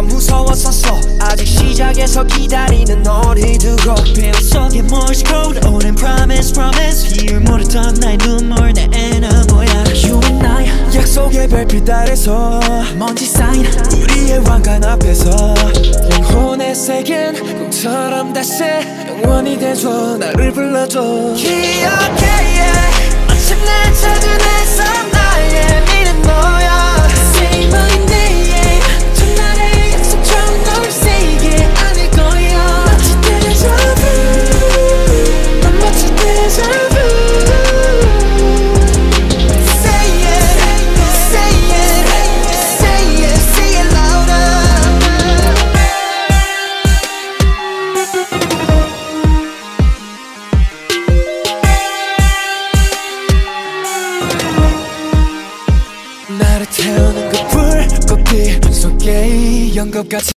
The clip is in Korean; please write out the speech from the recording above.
무서웠었어. 아직 시작에서 기다리는 너를 두고. 배 속에 morse code 오랜 promise promise. 비율 모르던 나의 눈물 내 애나 뭐야. You and I 약속의 별빛 아래서. 먼지 쌓인 우리의 왕관 앞에서. 영혼의 색은 꿈처럼 다시 영원히 돼줘 나를 불러줘. 기억 나를 태우는 그 불꽃 빛 속에 연극같이